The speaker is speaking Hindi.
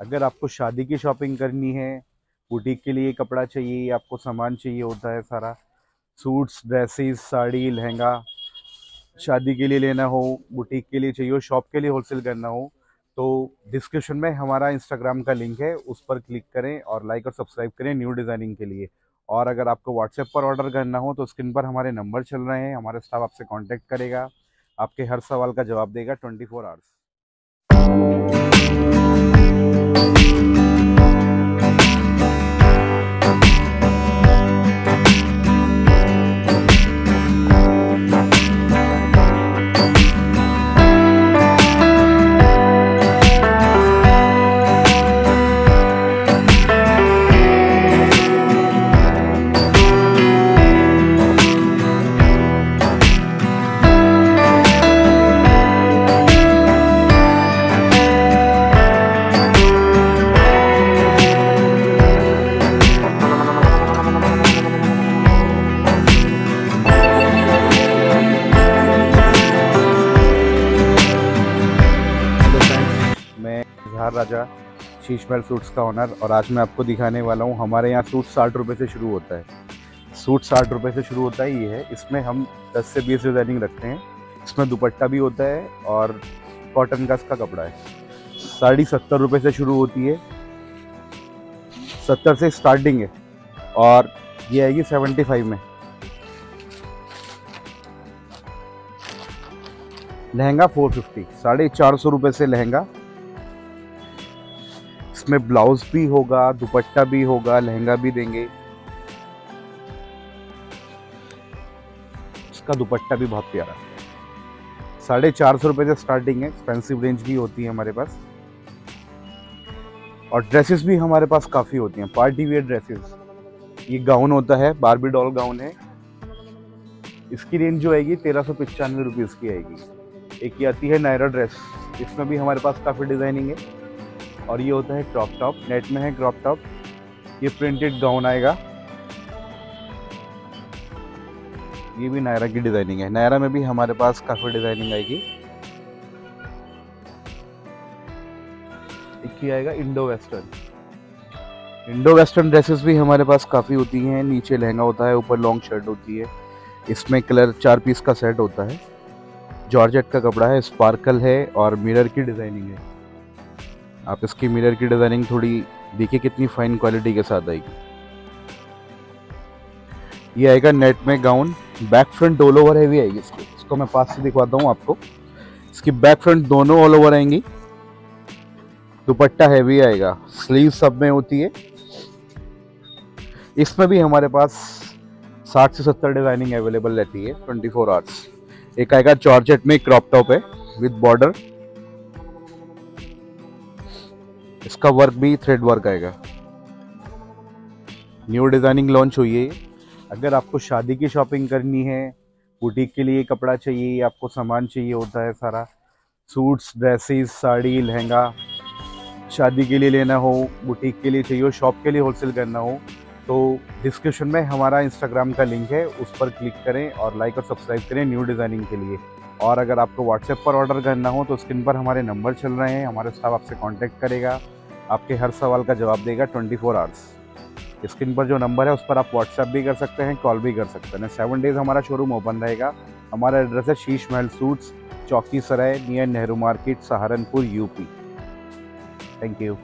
अगर आपको शादी की शॉपिंग करनी है बुटीक के लिए कपड़ा चाहिए, आपको सामान चाहिए होता है सारा सूट्स ड्रेसेस साड़ी, लहंगा, शादी के लिए लेना हो बुटीक के लिए चाहिए हो शॉप के लिए होलसेल करना हो तो डिस्क्रिप्शन में हमारा इंस्टाग्राम का लिंक है, उस पर क्लिक करें और लाइक और सब्सक्राइब करें न्यू डिज़ाइनिंग के लिए। और अगर आपको व्हाट्सएप पर ऑर्डर करना हो तो स्क्रीन पर हमारे नंबर चल रहे हैं, हमारे स्टाफ आपसे कांटेक्ट करेगा, आपके हर सवाल का जवाब देगा twenty four hours Thank you. मैं राजा, शीश महल सूट्स का ऑनर और आज मैं आपको दिखाने वाला हूँ, हमारे यहाँ सूट साठ रुपये से शुरू होता है। सूट साठ रुपये से शुरू होता है, ये है। इसमें हम 10 से 20 डिज़ाइनिंग रखते हैं। इसमें दुपट्टा भी होता है और कॉटन का इसका कपड़ा है। साड़ी सत्तर रुपये से शुरू होती है। सत्तर से स्टार्टिंग है। और ये आएगी सेवेंटी फाइव में। लहंगा 450 साढ़े चार सौ रुपये से लहंगा। इसमें ब्लाउज भी होगा, दुपट्टा भी होगा, लहंगा भी देंगे। इसका दुपट्टा भी बहुत प्यारा। है साढ़े चार सौ रुपये से स्टार्टिंग है एक्सपेंसिव रेंज की होती है हमारे पास। और ड्रेसेस भी हमारे पास काफ़ी होती हैं पार्टी वेयर ड्रेसेस ये गाउन होता है बारबी डॉल गाउन है। इसकी रेंज जो आएगी, तेरह सौ पचानवे रुपीज़ की आएगी। एक ये आती है नायरा ड्रेस इसमें भी हमारे पास काफ़ी डिज़ाइनिंग है। और ये होता है क्रॉप टॉप नेट में है क्रॉप टॉप ये प्रिंटेड गाउन आएगा. ये भी नायरा की डिज़ाइनिंग है. नायरा में भी हमारे पास काफ़ी डिज़ाइनिंग आएगी. एक ही आएगा Indo western Indo western dresses भी हमारे पास काफ़ी होती हैं. नीचे लहंगा होता है, ऊपर लॉन्ग शर्ट होती है. इसमें कलर चार पीस का सेट होता है. जॉर्जेट का कपड़ा है स्पार्कल है और मिरर की डिज़ाइनिंग है. आप इसकी मिरर की डिज़ाइनिंग थोड़ी देखिए कितनी फाइन क्वालिटी के साथ आएगी। ये आएगा नेट में gown back front all over heavy आएगी इसकी। इसको मैं पास से दिखवाता हूँ आपको। इसकी बैक फ्रंट दोनों ऑल ओवर आएँगी। दुपट्टा हैवी आएगा। स्लीव सब में होती है। इसमें भी हमारे पास 60 से 70 डिज़ाइनिंग अवेलेबल रहती है 24 फोर आवर्स एक आएगा जॉर्जेट में क्रॉप टॉप है विद बॉर्डर इसका वर्क भी थ्रेड वर्क आएगा। न्यू डिज़ाइनिंग लॉन्च हुई है अगर आपको शादी की शॉपिंग करनी है बुटीक के लिए कपड़ा चाहिए, आपको सामान चाहिए होता है सारा सूट्स ड्रेसेस साड़ी, लहंगा, शादी के लिए लेना हो बुटीक के लिए चाहिए हो शॉप के लिए होलसेल करना हो तो डिस्क्रिप्शन में हमारा इंस्टाग्राम का लिंक है, उस पर क्लिक करें और लाइक और सब्सक्राइब करें न्यू डिज़ाइनिंग के लिए। और अगर आपको व्हाट्सएप पर ऑर्डर करना हो तो स्क्रीन पर हमारे नंबर चल रहे हैं, हमारे स्टाफ आपसे कांटेक्ट करेगा। आपके हर सवाल का जवाब देगा ट्वेंटी फोर आवर्स स्क्रीन पर जो नंबर है, उस पर आप व्हाट्सएप भी कर सकते हैं कॉल भी कर सकते हैं। सेवन डेज़ हमारा शोरूम ओपन रहेगा। हमारा एड्रेस है Sheesh Mahal suits Chowki Sarai, near Nehru market Saharanpur UP thank you